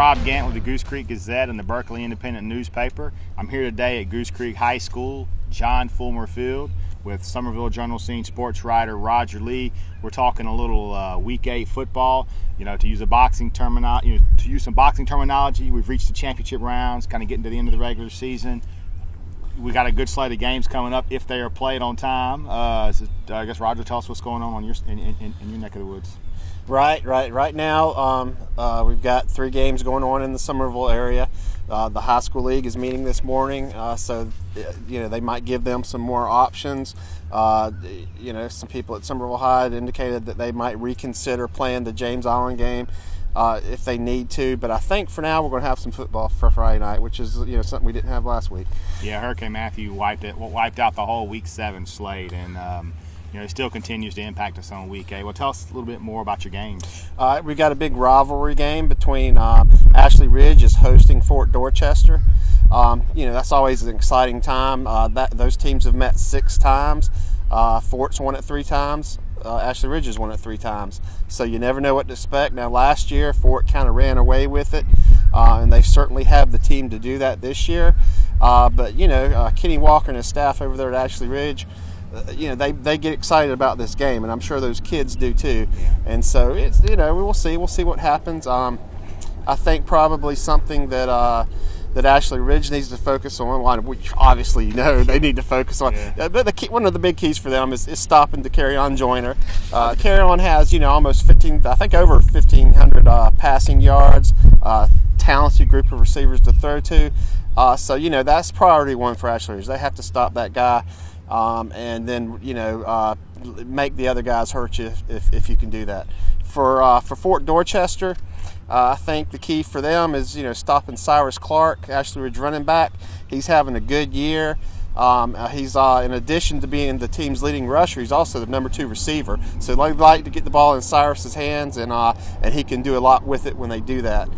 Rob Gant with the Goose Creek Gazette and the Berkeley Independent newspaper. I'm here today at Goose Creek High School, John Fulmer Field, with Summerville Journal Scene sports writer Roger Lee. We're talking a little uh, Week Eight football. You know, to use a boxing terminology, you know, to use some boxing terminology, we've reached the championship rounds, kind of getting to the end of the regular season. We got a good slate of games coming up if they are played on time. Uh, so I guess Roger, tell us what's going on on your in, in, in your neck of the woods. Right, right. Right now, um, uh, we've got three games going on in the Summerville area. Uh, the high school league is meeting this morning, uh, so you know they might give them some more options. Uh, you know, some people at Summerville High indicated that they might reconsider playing the James Island game. Uh, if they need to. But I think for now we're going to have some football for Friday night, which is you know something we didn't have last week. Yeah, Hurricane Matthew wiped it, wiped out the whole Week Seven slate, and um, you know, it still continues to impact us on week eight. Well, tell us a little bit more about your games. Uh, we got a big rivalry game between uh, Ashley Ridge is hosting Fort Dorchester. Um, you know, that's always an exciting time. Uh, that those teams have met six times. Uh, Fort's won it three times. Uh, Ashley Ridge has won it three times. So you never know what to expect. Now, last year Fort kind of ran away with it, uh, and they certainly have the team to do that this year. but you know, Kenny Walker and his staff over there at Ashley Ridge you know they, they get excited about this game and i'm sure those kids do too and so it's you know we'll see we'll see what happens um, i think probably something that uh, that Ashley Ridge needs to focus on, which obviously you know they need to focus on. Yeah. Uh, but the key, one of the big keys for them is, is stopping the carry on Joyner. Uh, carry on has you know almost 15, I think over 1,500 uh, passing yards. Uh, talented group of receivers to throw to. Uh, so you know that's priority one for Ashley Ridge. They have to stop that guy um, and then you know uh, make the other guys hurt you if, if you can do that. For uh, for Fort Dorchester, uh, I think the key for them is you know stopping Cyrus Clark, Ashley Ridge running back. He's having a good year. Um, uh, he's uh, in addition to being the team's leading rusher, he's also the number two receiver. So they like to get the ball in Cyrus's hands, and uh, and he can do a lot with it when they do that.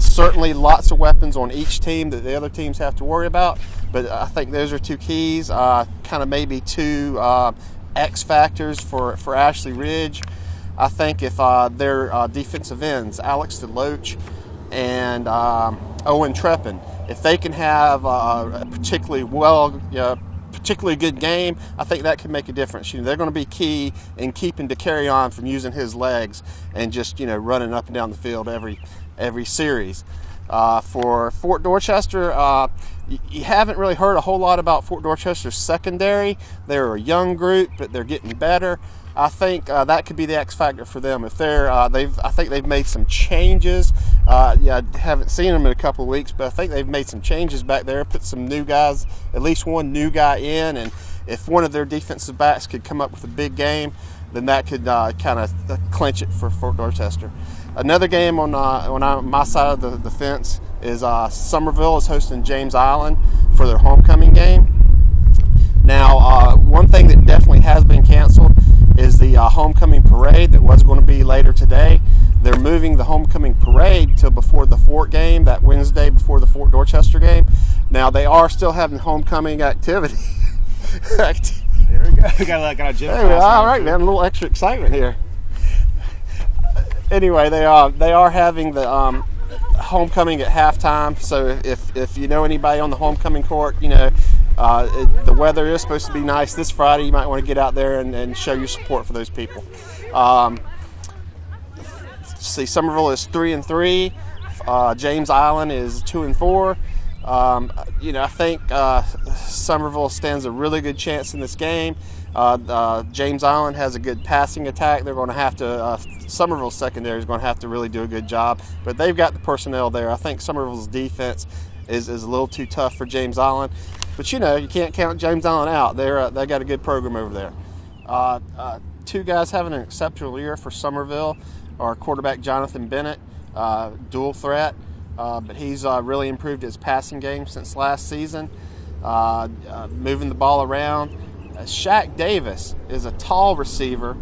Certainly, lots of weapons on each team that the other teams have to worry about, but I think those are two keys. Uh, kind of maybe two uh, X factors for, for Ashley Ridge. I think if uh, their uh, defensive ends, Alex DeLoach and um, Owen Treppin, if they can have uh, a particularly well, particularly good game, I think that can make a difference. You know, they're going to be key in keeping to carry on from using his legs and just you know running up and down the field every every series. Uh, for Fort Dorchester, uh, you, haven't really heard a whole lot about Fort Dorchester's secondary. They're a young group, but they're getting better. I think uh, that could be the X factor for them. If they're, uh, they've, I think they've made some changes. Uh, yeah, I haven't seen them in a couple of weeks, but I think they've made some changes back there. Put some new guys, at least one new guy in, and if one of their defensive backs could come up with a big game, then that could kind of clinch it for Fort Dorchester. Another game on, uh, on my side of the, the fence is uh, Summerville is hosting James Island for their homecoming game. Now, uh, one thing that definitely has been canceled is the uh, homecoming parade that was going to be later today. They're moving the homecoming parade to before the Fort game, that Wednesday before the Fort Dorchester game. Now, they are still having homecoming activity. Here we go. We got, got a gym. All right, man. A little extra excitement here. Anyway, they are they are having the um, homecoming at halftime. So if if you know anybody on the homecoming court, you know uh, it, the weather is supposed to be nice this Friday. You might want to get out there and, and show your support for those people. Um, see, Summerville is three and three. Uh, James Island is two and four. Um, you know, I think uh, Summerville stands a really good chance in this game. Uh, uh, James Island has a good passing attack. They're going to have to, uh, Summerville secondary is going to have to really do a good job, but they've got the personnel there. I think Summerville's defense is, is a little too tough for James Island, but you know, you can't count James Island out. They're, uh, they got a good program over there. Uh, uh, two guys having an exceptional year for Summerville are quarterback Jonathan Bennett, dual threat. But he's really improved his passing game since last season, moving the ball around. Uh, Shaq Davis is a tall receiver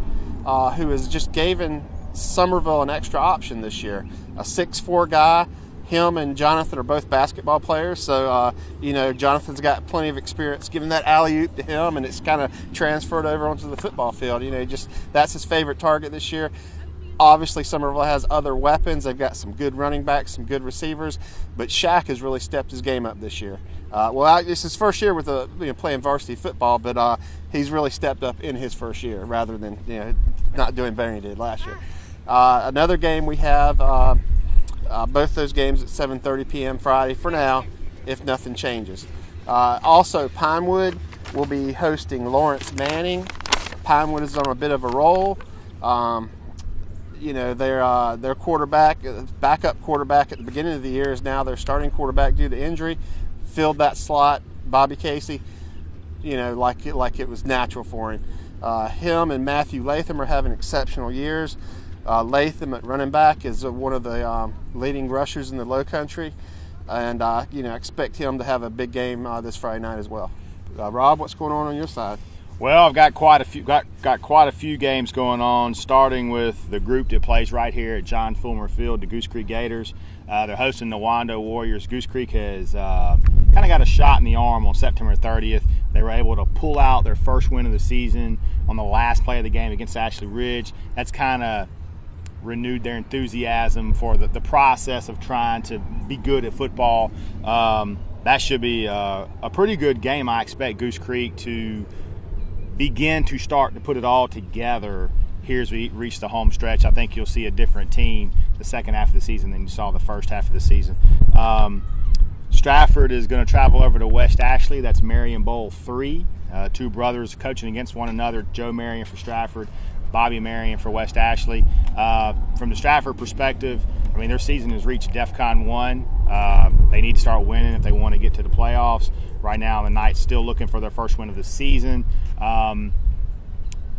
uh, who has just given Summerville an extra option this year. A 6'4 guy. Him and Jonathan are both basketball players, so you know Jonathan's got plenty of experience giving that alley oop to him, and it's kind of transferred over onto the football field. You know, just that's his favorite target this year obviously, Summerville has other weapons. They've got some good running backs, some good receivers, but Shaq has really stepped his game up this year. Uh, well, it's his first year with a, you know, playing varsity football, but uh, he's really stepped up in his first year rather than you know not doing better than he did last year. Uh, another game we have uh, uh, both those games at 7:30 p.m. Friday for now, if nothing changes. Uh, also, Pinewood will be hosting Laurence Manning. Pinewood is on a bit of a roll. Um, you know, their uh, their quarterback, uh, backup quarterback at the beginning of the year is now their starting quarterback due to injury. Filled that slot, Bobby Casey. You know, like it, like it was natural for him. Uh, him and Matthew Latham are having exceptional years. Uh, Latham at running back is one of the um, leading rushers in the Low Country, and you know expect him to have a big game uh, this Friday night as well. Uh, Rob, what's going on on your side? Well, I've got quite a few got got quite a few games going on. Starting with the group that plays right here at John Fulmer Field, the Goose Creek Gators. Uh, they're hosting the Wando Warriors. Goose Creek has uh, kind of got a shot in the arm on September 30th. They were able to pull out their first win of the season on the last play of the game against Ashley Ridge. That's kind of renewed their enthusiasm for the, the process of trying to be good at football. Um, that should be a, a, pretty good game. I expect Goose Creek to begin to start to put it all together here as we reach the home stretch. I think you'll see a different team the second half of the season than you saw the first half of the season. Um, Stratford is going to travel over to West Ashley. That's Marion Bowl 3. Uh, two brothers coaching against one another. Joe Marion for Stratford, Bobby Marion for West Ashley. Uh, from the Stratford perspective, I mean, their season has reached DEFCON 1. Uh, they need to start winning if they want to get to the playoffs. Right now, the Knights still looking for their first win of the season. Um,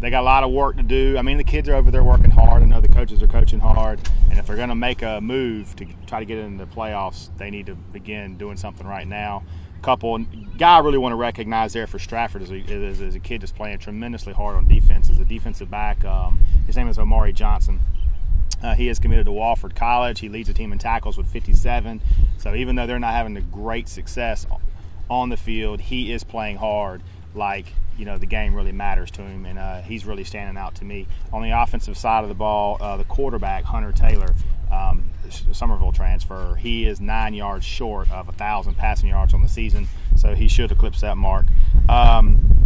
they got a lot of work to do. I mean, the kids are over there working hard. I know the coaches are coaching hard. And if they're going to make a move to try to get into the playoffs, they need to begin doing something right now couple. Guy I really want to recognize there for Stratford is a, is, is a kid that's playing tremendously hard on defense. As a defensive back, um, his name is Omari Johnson. Uh, he is committed to Wofford College. He leads the team in tackles with 57. So even though they're not having the great success on the field, he is playing hard. Like you know, the game really matters to him, and uh, he's really standing out to me. On the offensive side of the ball, uh, the quarterback Hunter Taylor um, Summerville transfer. He is nine yards short of a thousand passing yards on the season, so he should eclipse that mark. Um,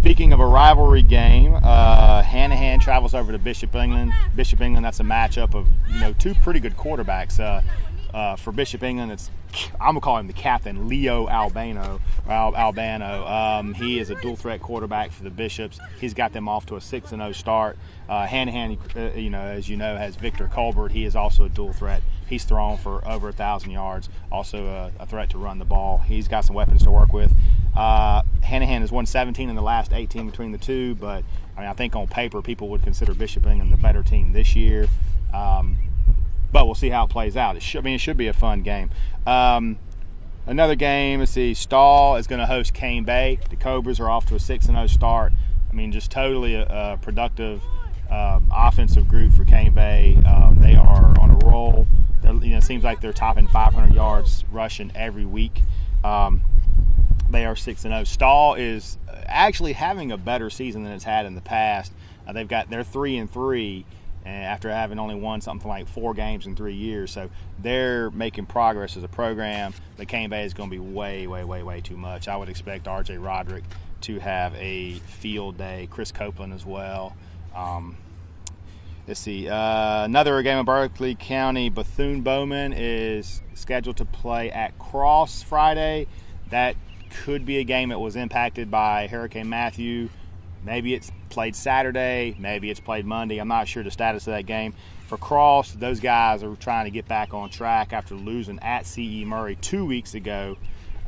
speaking of a rivalry game, uh, Hanahan travels over to Bishop England. Bishop England, that's a matchup of you know two pretty good quarterbacks. Uh, uh, for Bishop England, it's I'm gonna call him the captain, Leo Albano. Al- Albano. Um, he is a dual threat quarterback for the Bishops. He's got them off to a six and zero start. Uh, Hanahan, uh, you know, as you know, has Victor Colbert. He is also a dual threat. He's thrown for over a thousand yards. Also a, a, threat to run the ball. He's got some weapons to work with. Uh, Hanahan has won 17 in the last 18 between the two, but I mean, I think on paper people would consider Bishop England the better team this year. Um, but we'll see how it plays out. It should, I mean, it should be a fun game. Um, another game, let's see, Stall is going to host Cane Bay. The Cobras are off to a 6 0 start. I mean, just totally a, a productive uh, offensive group for Cane Bay. Um, they are on a roll. They're, you know, it seems like they're topping 500 yards rushing every week. Um, they are 6 and 0. Stall is actually having a better season than it's had in the past. Uh, they've got, they're 3 and 3 after having only won something like four games in three years. So they're making progress as a program. The Cane Bay is going to be way, way, way, way too much. I would expect RJ Roderick to have a field day, Chris Copeland as well. Um, let's see. Uh, another game in Berkeley County, Bethune Bowman is scheduled to play at Cross Friday. That could be a game that was impacted by Hurricane Matthew. Maybe it's played Saturday, maybe it's played Monday. I'm not sure the status of that game. For Cross, those guys are trying to get back on track after losing at CE Murray two weeks ago.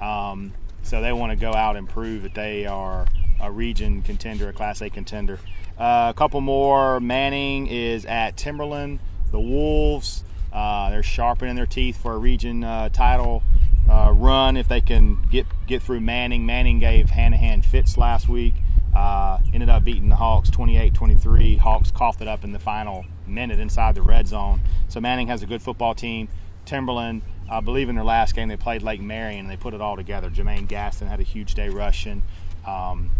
Um, so they want to go out and prove that they are a region contender, a Class A contender. Uh, a couple more. Manning is at Timberland. The Wolves, uh, they're sharpening their teeth for a region uh, title uh, run if they can get get through Manning. Manning gave Hanahan fits last week. Uh, ended up beating the Hawks 28-23. Hawks coughed it up in the final minute inside the red zone. So Manning has a good football team. Timberland, I believe in their last game they played Lake Marion and they put it all together. Jermaine Gaston had a huge day rushing. Um,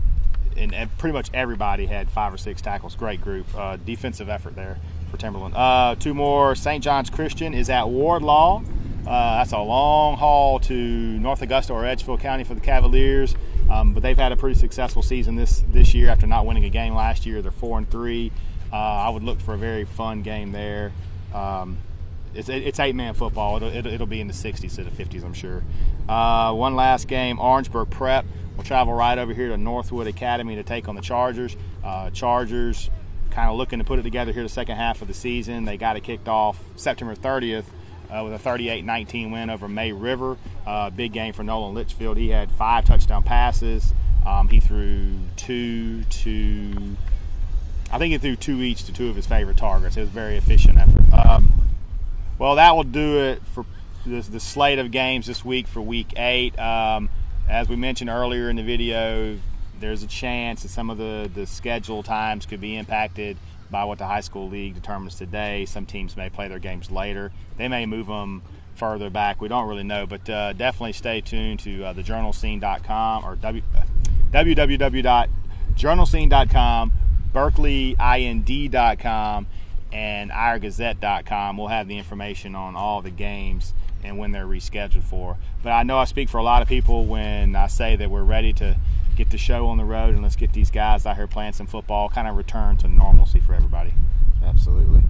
and, pretty much everybody had five or six tackles. Great group. Uh, defensive effort there for Timberland. Uh, two more. St. John's Christian is at Wardlaw. Uh, that's a long haul to North Augusta or Edgefield County for the Cavaliers, um, but they've had a pretty successful season this this year after not winning a game last year. They're four and three. Uh, I would look for a very fun game there. Um, it's, it's eight man football. It'll, it'll, it'll, be in the 60s to the 50s, I'm sure. Uh, one last game Orangeburg Prep will travel right over here to Northwood Academy to take on the Chargers. Uh, Chargers kind of looking to put it together here the second half of the season. They got it kicked off September 30th uh, with a 38-19 win over May River. Uh, big game for Nolan Litchfield. He had five touchdown passes. Um, he threw two to, I think he threw two each to two of his favorite targets. It was a very efficient effort. Um, well, that will do it for this, the slate of games this week for Week Eight. Um, as we mentioned earlier in the video, there's a chance that some of the, the schedule times could be impacted by what the high school league determines today. Some teams may play their games later. They may move them further back. We don't really know, but uh, definitely stay tuned to uh, thejournalscene.com or w, uh, www.journalscene.com, berkeleyIND.com, and ourgazette.com. We'll have the information on all the games and when they're rescheduled for. But I know I speak for a lot of people when I say that we're ready to get the show on the road and let's get these guys out here playing some football, kind of return to normalcy for everybody. Absolutely.